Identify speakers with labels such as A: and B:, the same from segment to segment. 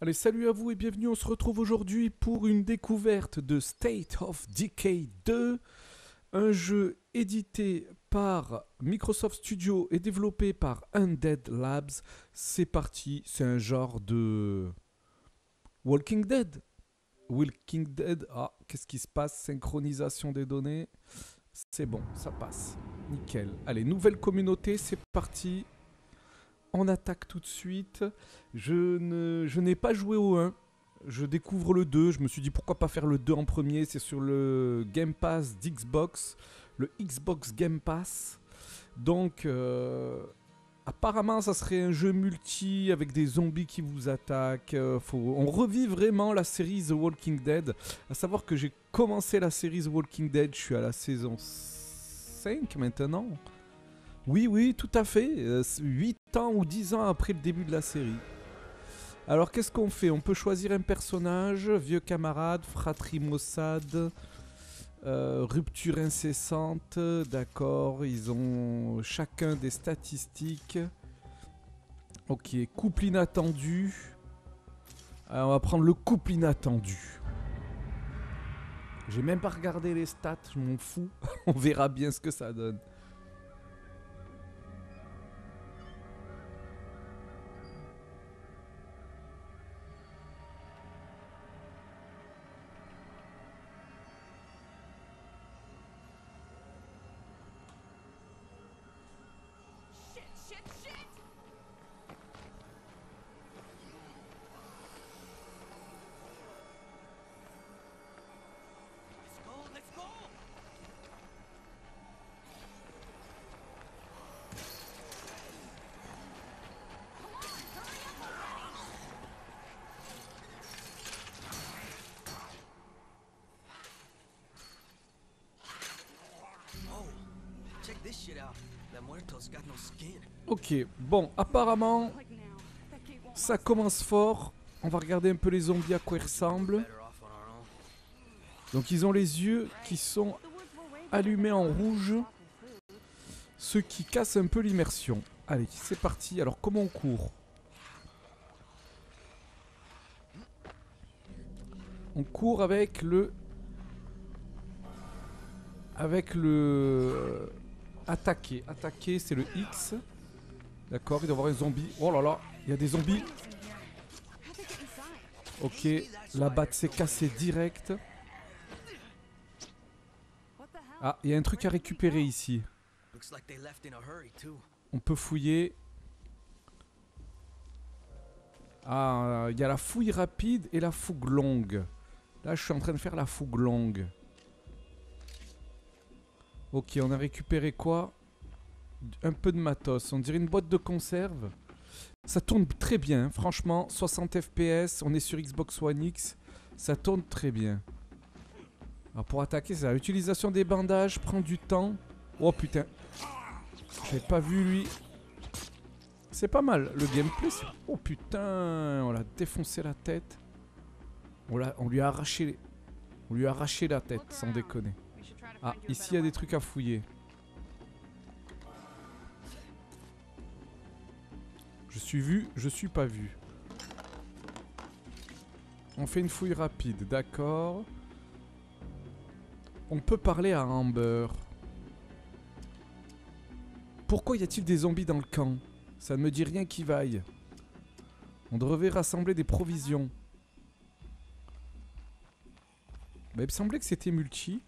A: Allez, salut à vous et bienvenue. On se retrouve aujourd'hui pour une découverte de State of Decay 2, un jeu édité par Microsoft Studio et développé par Undead Labs. C'est parti, c'est un genre de Walking Dead. Walking Dead, ah, qu'est-ce qui se passe? Synchronisation des données. C'est bon, ça passe. Nickel. Allez, nouvelle communauté, c'est parti. On attaque tout de suite. Je n'ai pas joué au 1. Je découvre le 2. Je me suis dit pourquoi pas faire le 2 en premier? C'est sur le Game Pass d'Xbox. Le Xbox Game Pass. Donc, euh, apparemment, ça serait un jeu multi avec des zombies qui vous attaquent. Euh, faut, on revit vraiment la série The Walking Dead. À savoir que j'ai commencé la série The Walking Dead. Je suis à la saison 5 maintenant. Oui, oui, tout à fait. 8 ans ou 10 ans après le début de la série. Alors qu'est-ce qu'on fait? On peut choisir un personnage, vieux camarade, fratrie Mossad, euh, rupture incessante, d'accord, ils ont chacun des statistiques. Ok, couple inattendu. Alors on va prendre le couple inattendu. J'ai même pas regardé les stats, je m'en fous. on verra bien ce que ça donne. Oh, this shit out. That muerto's got no skin. Ok, bon, apparemment, ça commence fort. On va regarder un peu les zombies à quoi ils ressemblent. Donc ils ont les yeux qui sont allumés en rouge, ce qui casse un peu l'immersion. Allez, c'est parti. Alors comment on court? On court avec le... Avec le... Attaquer. Attaquer, c'est le X. D'accord, il doit y avoir un zombie. Oh là là, il y a des zombies. Ok, la batte s'est cassée direct. Ah, il y a un truc à récupérer ici. On peut fouiller. Ah, il y a la fouille rapide et la fougue longue. Là, je suis en train de faire la fougue longue. Ok, on a récupéré quoi? Un peu de matos. On dirait une boîte de conserve. Ça tourne très bien, franchement. 60 FPS, on est sur Xbox One X. Ça tourne très bien. Alors pour attaquer, c'est l'utilisation des bandages prend du temps. Oh putain. J'avais pas vu lui. C'est pas mal. Le gameplay, Oh putain, on l'a défoncé la tête. On, on a arraché... On lui a arraché la tête, sans déconner. Ah, ici il y a des trucs à fouiller. Je suis vu, je suis pas vu. On fait une fouille rapide, d'accord? On peut parler à Amber. Pourquoi y a-t-il des zombies dans le camp? Ça ne me dit rien qui vaille. On devrait rassembler des provisions. Bah, il me semblait que c'était multi.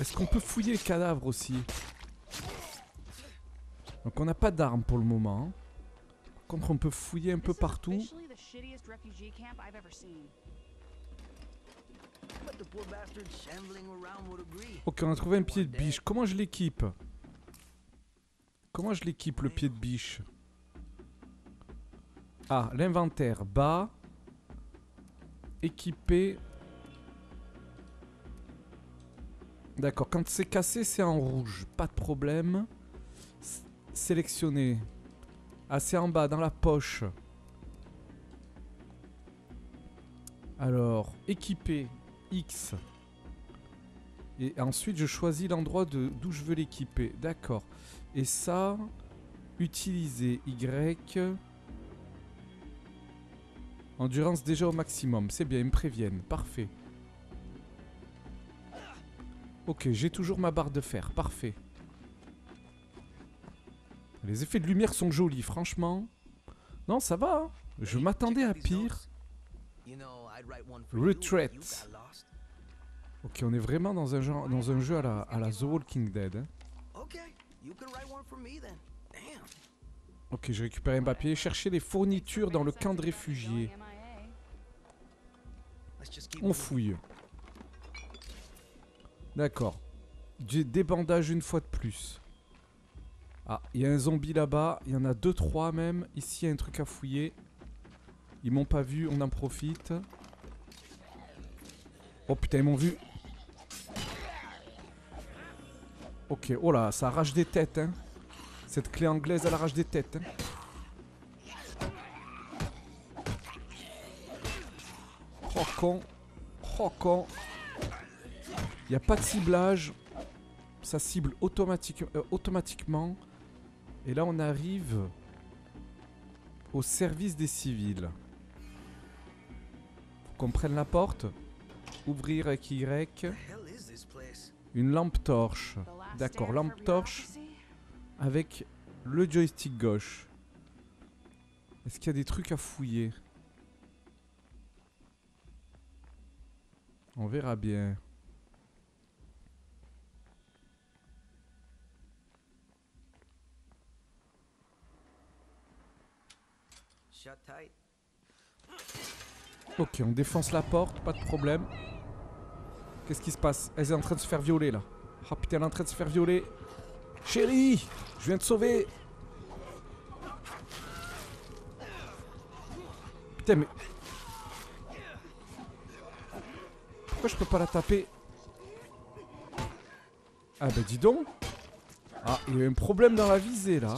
A: Est-ce qu'on peut fouiller les cadavres aussi Donc on n'a pas d'armes pour le moment. Par contre on peut fouiller un peu partout. Ok on a trouvé un pied de biche. Comment je l'équipe Comment je l'équipe le pied de biche Ah l'inventaire bas. Équipé D'accord, quand c'est cassé, c'est en rouge. Pas de problème. Sélectionner. Ah, c'est en bas, dans la poche. Alors, équiper X. Et ensuite, je choisis l'endroit d'où je veux l'équiper. D'accord. Et ça, utiliser Y. Endurance déjà au maximum. C'est bien, ils me préviennent. Parfait. Ok, j'ai toujours ma barre de fer. Parfait. Les effets de lumière sont jolis, franchement. Non, ça va. hein. Je m'attendais à pire. Retreat. Ok, on est vraiment dans un, genre, dans un jeu à la, à la The Walking Dead. hein. Ok, j'ai récupéré un papier. Chercher les fournitures dans le camp de réfugiés. On fouille. D'accord. J'ai des bandages une fois de plus. Ah, il y a un zombie là-bas. Il y en a deux, trois même. Ici, il y a un truc à fouiller. Ils m'ont pas vu, on en profite. Oh putain, ils m'ont vu. Ok, oh là, ça arrache des têtes, hein. Cette clé anglaise, elle arrache des têtes. hein. Oh con. Oh con. Il n'y a pas de ciblage. Ça cible euh, automatiquement. Et là, on arrive au service des civils. Faut qu'on prenne la porte. Ouvrir avec Y. Une lampe torche. D'accord, lampe torche avec le joystick gauche. Est-ce qu'il y a des trucs à fouiller? On verra bien. Ok, on défonce la porte, pas de problème. Qu'est-ce qui se passe? Elle est en train de se faire violer là. Ah putain, elle est en train de se faire violer. Chérie, je viens te sauver. Putain, mais. Pourquoi je peux pas la taper? Ah bah dis donc. Ah, il y a un problème dans la visée là.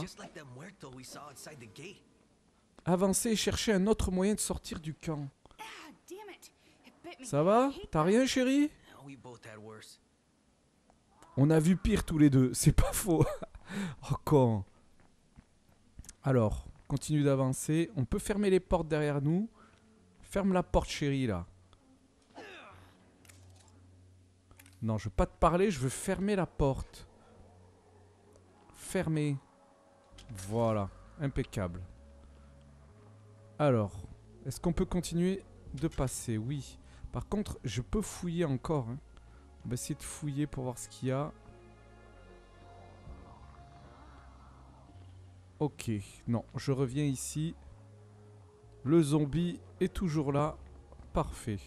A: Avancer et chercher un autre moyen de sortir du camp. Ça va? T'as rien, chérie? On a vu pire tous les deux, c'est pas faux. oh con. Alors, continue d'avancer. On peut fermer les portes derrière nous. Ferme la porte, chérie, là. Non, je veux pas te parler, je veux fermer la porte. Fermer. Voilà, impeccable. Alors, est-ce qu'on peut continuer de passer? Oui. Par contre, je peux fouiller encore. hein. On va essayer de fouiller pour voir ce qu'il y a. Ok, non, je reviens ici. Le zombie est toujours là. Parfait.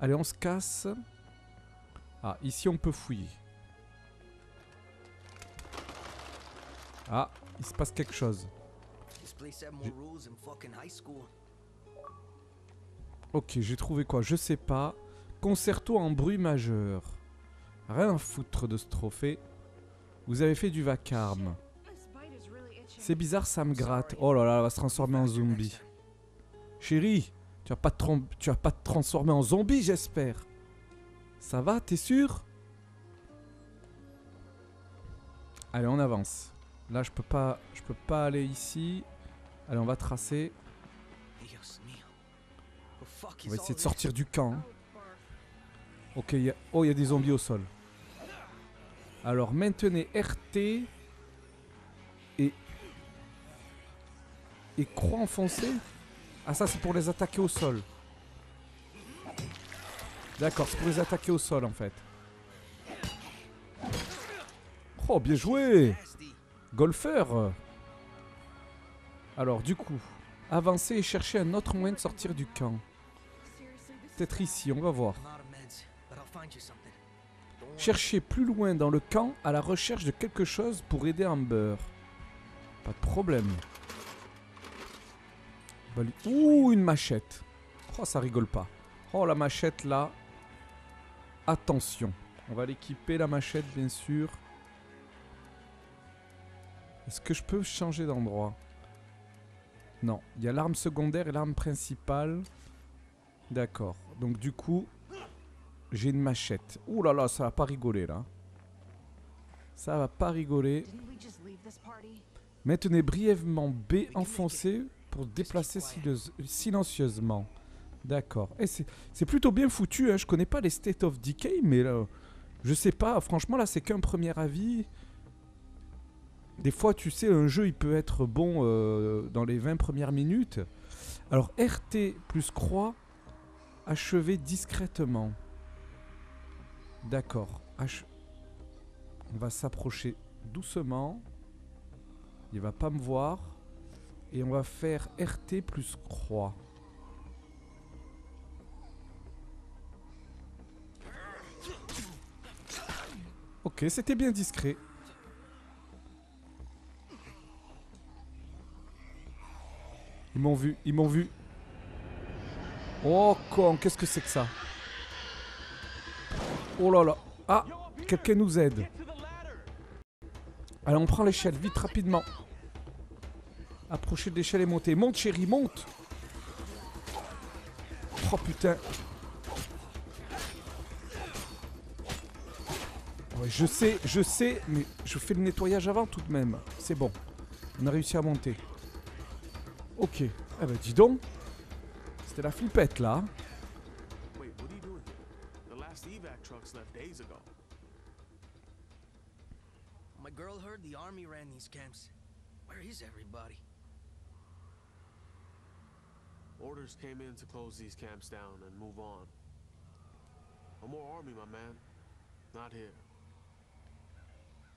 A: Allez, on se casse. Ah, ici on peut fouiller. Ah, il se passe quelque chose. Ok, j'ai trouvé quoi? Je sais pas. Concerto en bruit majeur. Rien à foutre de ce trophée. Vous avez fait du vacarme. C'est bizarre, ça me gratte. Oh là là, elle va se transformer en zombie. Chérie, tu vas pas te, tu vas pas te transformer en zombie, j'espère. Ça va, t'es sûr? Allez, on avance. Là, je peux pas, je peux pas aller ici. Allez, on va tracer. On va essayer de sortir du camp. hein. Ok, oh, il y a des zombies au sol. Alors, maintenez RT et et croix enfoncée. Ah, ça, c'est pour les attaquer au sol. D'accord, c'est pour les attaquer au sol en fait. Oh, bien joué Golfeur Alors, du coup, avancer et chercher un autre moyen de sortir du camp. Peut-être ici, on va voir. Chercher plus loin dans le camp à la recherche de quelque chose pour aider Amber. Pas de problème. Ouh, une machette. Oh, ça rigole pas. Oh, la machette là. Attention. On va l'équiper, la machette, bien sûr. Est-ce que je peux changer d'endroit? Non. Il y a l'arme secondaire et l'arme principale. D'accord. Donc du coup... J'ai une machette. Ouh là là, ça va pas rigoler là. Ça va pas rigoler. Maintenez brièvement B enfoncé pour déplacer silencieusement. D'accord. Et c'est c'est plutôt bien foutu. Hein. Je connais pas les State of Decay, mais là, je sais pas. Franchement, là, c'est qu'un premier avis. Des fois, tu sais, un jeu, il peut être bon euh, dans les 20 premières minutes. Alors, RT plus croix, achever discrètement. D'accord. On va s'approcher doucement. Il va pas me voir. Et on va faire RT plus croix. Ok, c'était bien discret. Ils m'ont vu, ils m'ont vu. Oh con, qu'est-ce que c'est que ça? Oh là là. Ah, quelqu'un nous aide. Allez, on prend l'échelle, vite, rapidement. Approchez de l'échelle et montez. Monte, chérie, monte Oh putain. Je sais, je sais, mais je fais le nettoyage avant tout de même. C'est bon. On a réussi à monter. Ok. Eh ben, dis donc. C'était la flippette, là.
B: Wait, what are you doing here? The last evac trucks left days ago.
C: My girl heard the army ran these camps. Where is everybody?
B: Orders came in to close these camps down and move on. No more army, my man. Not here.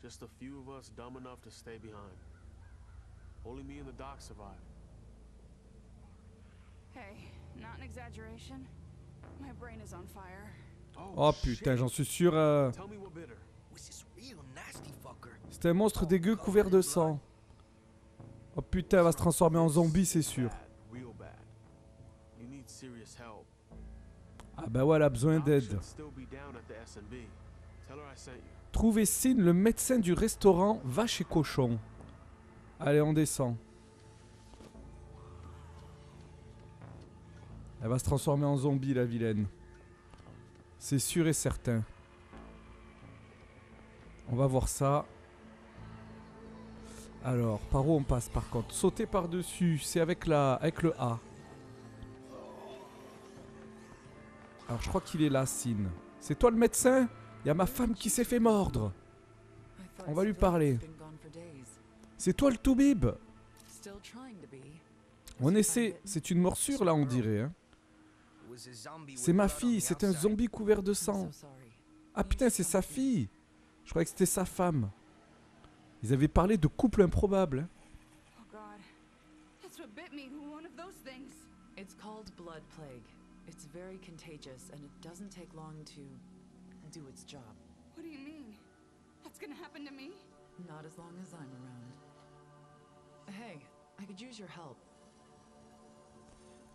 B: Just a few of us dumb enough to stay behind. Only me and the doc survived.
D: Hey, not an exaggeration. My brain is on fire.
A: Oh putain, j'en suis sûr. euh? C'était un monstre dégueu couvert de sang. Oh putain, elle va se transformer en zombie, c'est sûr. Ah bah ouais, elle a besoin d'aide. Trouvez Sin, le médecin du restaurant Vache et Cochon. Allez, on descend. Elle va se transformer en zombie, la vilaine. C'est sûr et certain. On va voir ça. Alors, par où on passe par contre? Sauter par-dessus, c'est avec, la... avec le A. Alors, je crois qu'il est là, Sin. C'est toi le médecin? Il y a ma femme qui s'est fait mordre. On va lui parler. C'est toi le Toubib? On essaie. C'est une morsure là, on dirait. hein.
C: It was a zombie
A: C'est ma fille, c'est un zombie couvert de sang. Ah putain, c'est sa fille. Je croyais que c'était sa femme. Ils avaient parlé de couple improbable. hein.
D: Oh god. That's what bit me, one of those things.
E: It's called blood plague. It's very contagious and it doesn't take long to do its job.
D: What do you mean? That's gonna happen to me?
E: Not as long as I'm around. Hey, I could use your help.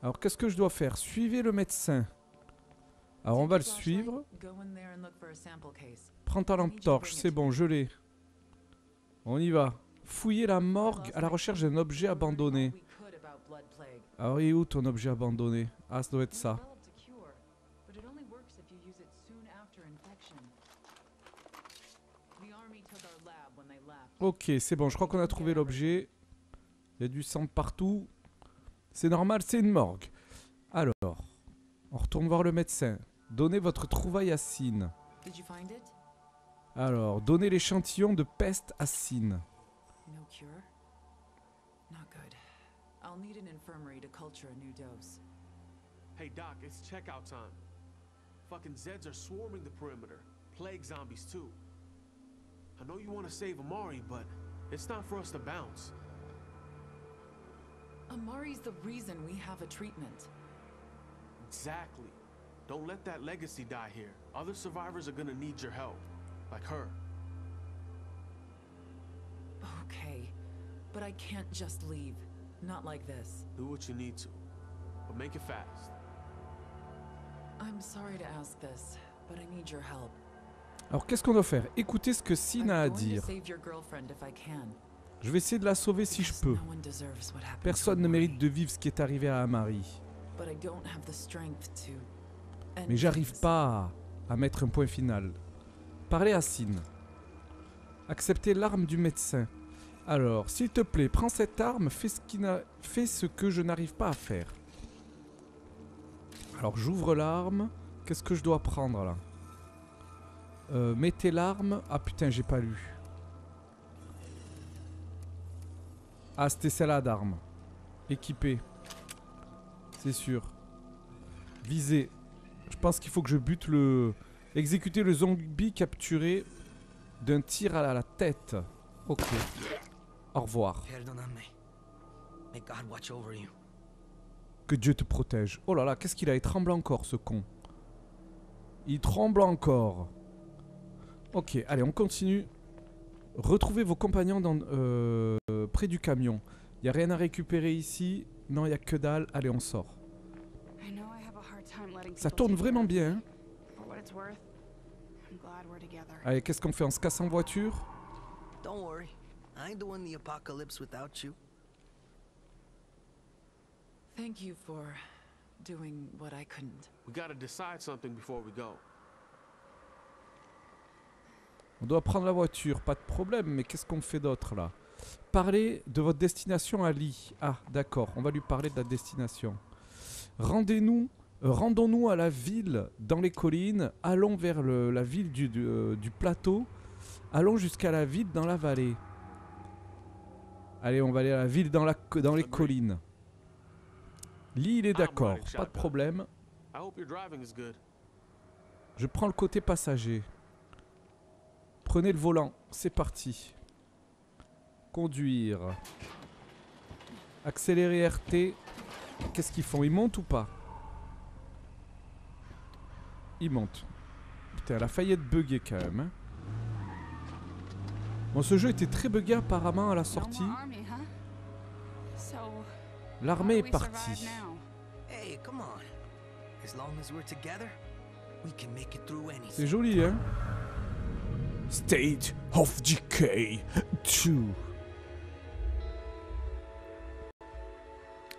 A: Alors qu'est-ce que je dois faire? Suivez le médecin. Alors on va le suivre. Prends ta lampe torche, c'est bon, je l'ai. On y va. Fouillez la morgue à la recherche d'un objet abandonné. Alors il est où ton objet abandonné? Ah, ça doit être ça. Ok, c'est bon, je crois qu'on a trouvé l'objet. Il y a du sang partout. C'est normal, c'est une morgue. Alors, on retourne voir le médecin. Donnez votre trouvaille à Sin.
E: Did you find it?
A: Alors, donnez l'échantillon de peste à Sin.
E: No cure? Not good. I'll need an infirmary to culture a new dose.
B: Hey, Doc, it's checkout time. Fucking Zeds are swarming the perimeter. Plague zombies, too. I know you want to save Amari, but it's not for us to bounce.
E: Amari's the reason we have a treatment.
B: Exactly. Don't let that legacy die here. Other survivors are gonna need your help. Like her.
E: Okay, but I can't just leave. Not like this.
B: Do what you need to. But make it fast.
E: I'm sorry to ask this, but I need your help.
A: Alors, qu'est-ce qu'on doit faire Écoutez ce que Sin
E: I'm
A: a à dire. Je vais essayer de la sauver si je peux. Personne ne mérite de vivre ce qui est arrivé à Amari. Mais j'arrive pas. à mettre un point final. Parler à Sin. Accepter l'arme du médecin. Alors, s'il te plaît, prends cette arme, fais ce, qui n'a- fais ce que je n'arrive pas à faire. Alors, j'ouvre l'arme. Qu'est-ce que je dois prendre là? Euh, Mettez l'arme. Ah putain, j'ai pas lu. Ah, c'était celle-là d'arme. Équipée. C'est sûr. Viser. Je pense qu'il faut que je bute le... Exécuter le zombie capturé d'un tir à la tête. Ok. Au revoir. Que Dieu te protège. Oh là là, qu'est-ce qu'il a? Il tremble encore, ce con. Il tremble encore. Ok, allez, on continue. Retrouvez vos compagnons dans, euh, près du camion. Il a rien à récupérer ici. Non, il y a que dalle. Allez, on sort. Ça tourne vraiment bien. hein. Allez, qu'est-ce qu'on fait? On se casse en voiture?
E: Thank you for doing what I couldn't.
B: We gotta decide something before we go.
A: On doit prendre la voiture, pas de problème, mais qu'est-ce qu'on fait d'autre là? Parlez de votre destination à Lee. Ah, d'accord, on va lui parler de la destination. Rendez-nous, rendons-nous à la ville dans les collines, allons vers le- la ville du, du, euh, du plateau, allons jusqu'à la ville dans la vallée. Allez, on va aller à la ville dans, la, dans les collines. Lee, il est d'accord, pas de problème. Je prends le côté passager. Prenez le volant, c'est parti. Conduire. Accélérer RT. Qu'est-ce qu'ils font? Ils montent ou pas? Ils montent. Putain, elle a failli être buggée quand même. hein. Bon, ce jeu était très buggé apparemment à la sortie. L'armée est partie. C'est joli, hein? State of Decay 2.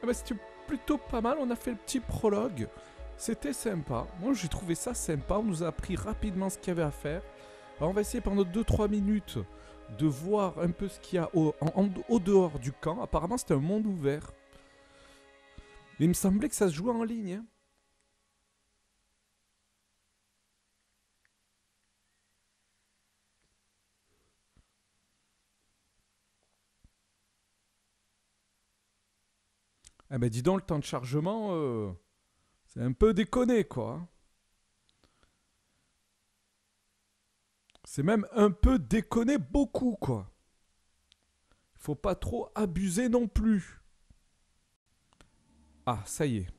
A: Ah bah c'était plutôt pas mal, on a fait le petit prologue. C'était sympa. Moi j'ai trouvé ça sympa, on nous a appris rapidement ce qu'il y avait à faire. Alors on va essayer pendant 2-3 minutes de voir un peu ce qu'il y a au, dehors du camp. Apparemment c'était un monde ouvert. Il me semblait que ça se jouait en ligne. hein. Ah ben dis donc, le temps de chargement, euh, c'est un peu déconné, quoi. hein. C'est même un peu déconné beaucoup, quoi. Faut pas trop abuser non plus. Ah, ça y est.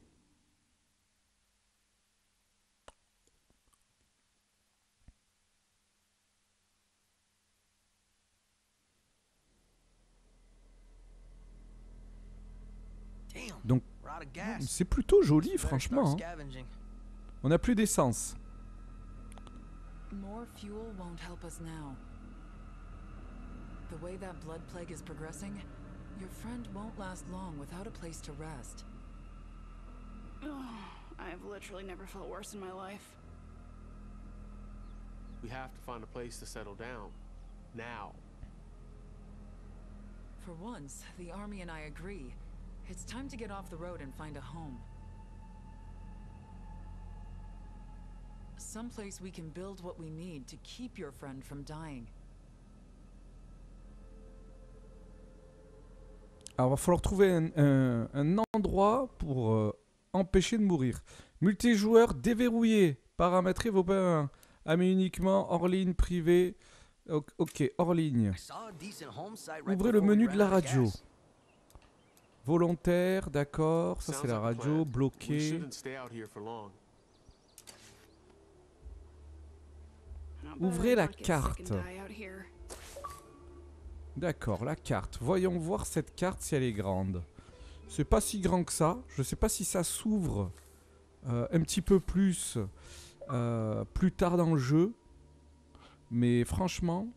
A: Donc,
C: we're out of gas.
A: C'est plutôt joli, franchement. hein.
C: scavenging.
A: On n'a plus d'essence.
E: More fuel won't help us now. The way that blood plague is progressing, your friend won't last long without a place to rest.
D: I've literally never felt worse in my life.
B: We have to find a place to settle down. Now.
E: For once, the army and I agree. It's time to get off the road and find a home. Someplace we can build what we need to keep your friend from dying.
A: Alors, il va falloir trouver un, un- un endroit pour euh, empêcher de mourir. Multijoueur déverrouillé. Paramétrer vos pains. Amis uniquement hors ligne privée. O- Ok, hors ligne. Ouvrez le menu de la radio. Volontaire, d'accord. Ça, c'est la radio.
B: plan. We
A: Bloqué.
B: shouldn't stay out here for long.
D: Not bad
A: Ouvrez la carte. D'accord, la carte. Voyons voir cette carte si elle est grande. C'est pas si grand que ça. Je sais pas si ça s'ouvre euh, un petit peu plus euh, plus tard dans le jeu. Mais franchement.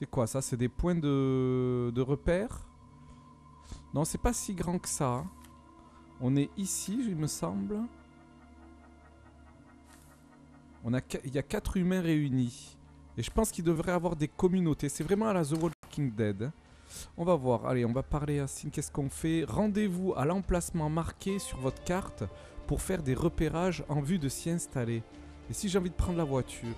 A: C'est quoi ça? C'est des points de, de repère? Non, c'est pas si grand que ça. hein. On est ici, il me semble. Il y a quatre humains réunis. Et je pense qu'il devrait avoir des communautés. C'est vraiment à la The Walking Dead. hein. On va voir. Allez, on va parler à Sin. Qu'est-ce qu'on fait? Rendez-vous à l'emplacement marqué sur votre carte pour faire des repérages en vue de s'y installer. Et si j'ai envie de prendre la voiture?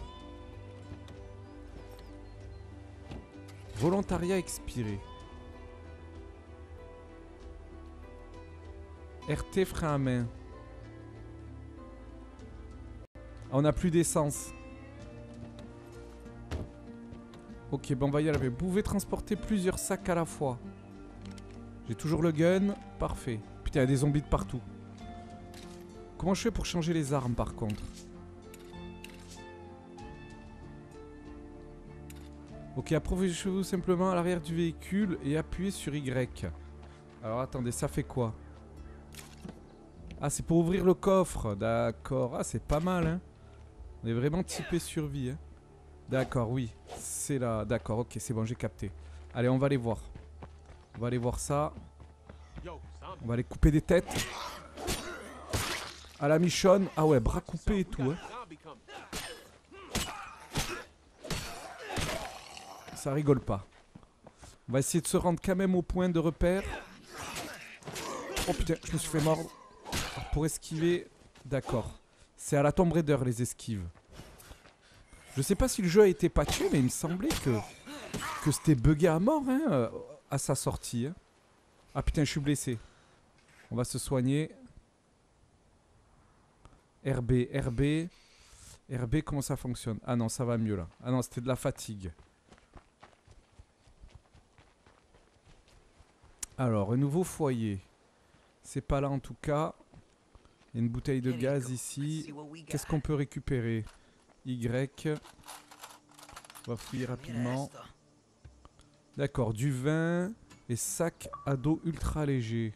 A: Volontariat expiré. RT frein à main. Ah, On n'a plus d'essence. Ok, bon, on va y aller. Vous pouvez transporter plusieurs sacs à la fois. J'ai toujours le gun. Parfait. Putain, il y a des zombies de partout. Comment je fais pour changer les armes par contre? Ok, approchez-vous simplement à l'arrière du véhicule et appuyez sur Y. Alors attendez, ça fait quoi? Ah, c'est pour ouvrir le coffre. D'accord. Ah, c'est pas mal, hein. On est vraiment typé survie, hein. D'accord, oui. C'est là. D'accord, ok, c'est bon, j'ai capté. Allez, on va aller voir. On va aller voir ça. On va aller couper des têtes. À la michonne. Ah ouais, bras coupés et tout, hein.
B: Zombie coming.
A: Ça rigole pas. On va essayer de se rendre quand même au point de repère. Oh putain, je me suis fait mordre. Pour esquiver, d'accord. C'est à la Tomb Raider les esquives. Je sais pas si le jeu a été patché, mais il me semblait que, que c'était bugué à mort hein, euh, à sa sortie. hein. Ah putain, je suis blessé. On va se soigner. RB, RB. RB, comment ça fonctionne? Ah non, ça va mieux là. Ah non, c'était de la fatigue. Alors, un nouveau foyer. C'est pas là en tout cas. Il y a une bouteille de gaz ici. Qu'est-ce qu'on peut récupérer? Y. On va fouiller rapidement. D'accord, du vin et sac à dos ultra léger.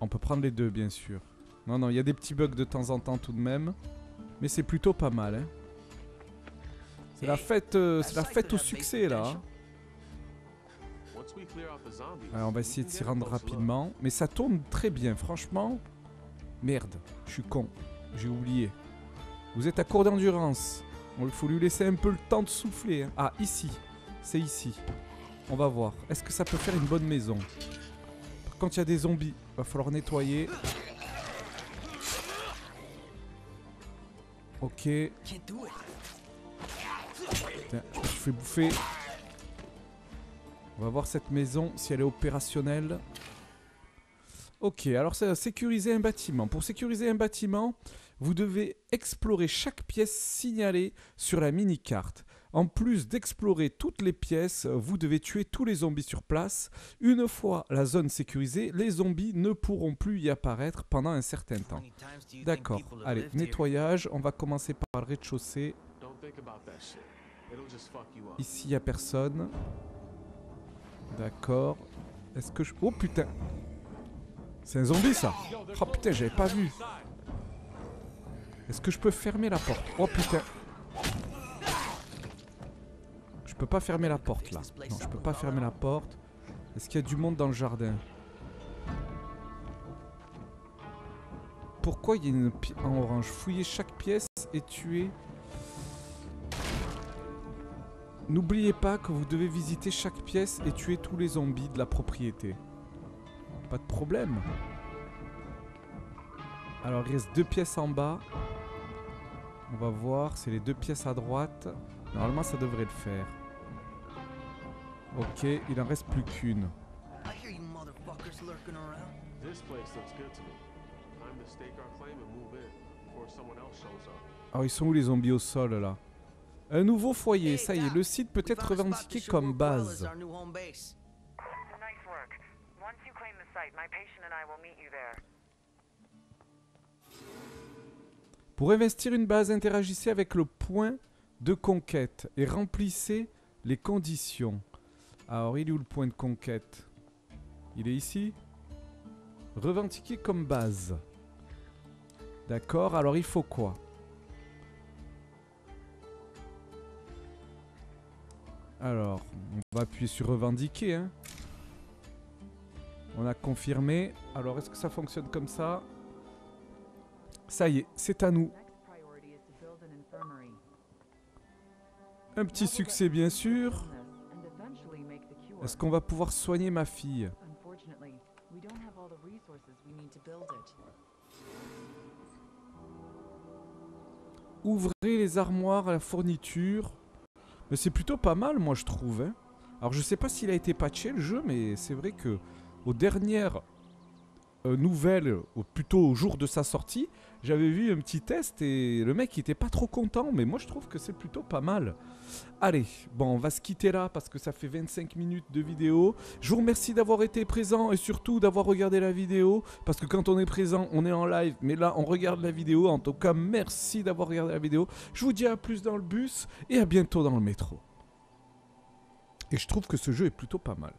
A: On peut prendre les deux, bien sûr. Non, non, il y a des petits bugs de temps en temps tout de même. Mais c'est plutôt pas mal, hein. C'est la fête, euh, c'est la fête au succès, là. Alors, on va essayer de s'y rendre rapidement. Mais ça tourne très bien, franchement. Merde, je suis con. J'ai oublié. Vous êtes à court d'endurance. Il faut lui laisser un peu le temps de souffler. hein. Ah, ici. C'est ici. On va voir. Est-ce que ça peut faire une bonne maison? Contre, il y a des zombies. Va falloir nettoyer. Ok. Je me suis fait bouffer. On va voir cette maison si elle est opérationnelle. Ok, alors c'est sécuriser un bâtiment. Pour sécuriser un bâtiment, vous devez explorer chaque pièce signalée sur la mini-carte. En plus d'explorer toutes les pièces, vous devez tuer tous les zombies sur place. Une fois la zone sécurisée, les zombies ne pourront plus y apparaître pendant un certain temps. D'accord, allez, nettoyage. On va commencer par le rez-de-chaussée. Ici, il a personne. D'accord. Est-ce que je... Oh putain C'est un zombie ça Oh putain, j'avais pas vu. Est-ce que je peux fermer la porte? Oh putain Je peux pas fermer la porte là. Non, je peux pas fermer la porte. Est-ce qu'il y a du monde dans le jardin? Pourquoi il y a une en orange? Fouiller chaque pièce et tuer N'oubliez pas que vous devez visiter chaque pièce et tuer tous les zombies de la propriété. Pas de problème. Alors il reste deux pièces en bas. On va voir, c'est les deux pièces à droite. Normalement ça devrait le faire. Ok, il en reste plus qu'une.
C: I hear you motherfuckers lurking around.
B: This place looks good to me. Time to stake our claim and move in before someone else shows up.
A: Alors ils sont où les zombies au sol là? Un nouveau foyer, ça y est, le site peut être revendiqué comme base. Pour investir une base, interagissez avec le point de conquête et remplissez les conditions. Alors, il est où le point de conquête? Il est ici? Revendiquer comme base. D'accord, alors il faut quoi? Alors, on va appuyer sur revendiquer. Hein. On a confirmé. Alors, est-ce que ça fonctionne comme ça? Ça y est, c'est à nous. Un petit succès, bien sûr. Est-ce qu'on va pouvoir soigner ma fille? Ouvrez les armoires à la fourniture. Mais c'est plutôt pas mal, moi, je trouve. hein. Alors, je sais pas s'il a été patché, le jeu, mais c'est vrai que aux dernières euh, nouvelles, ou plutôt au jour de sa sortie, j'avais vu un petit test et le mec il était pas trop content, mais moi je trouve que c'est plutôt pas mal. Allez, bon, on va se quitter là parce que ça fait 25 minutes de vidéo. Je vous remercie d'avoir été présent et surtout d'avoir regardé la vidéo parce que quand on est présent, on est en live, mais là on regarde la vidéo. En tout cas, merci d'avoir regardé la vidéo. Je vous dis à plus dans le bus et à bientôt dans le métro. Et je trouve que ce jeu est plutôt pas mal.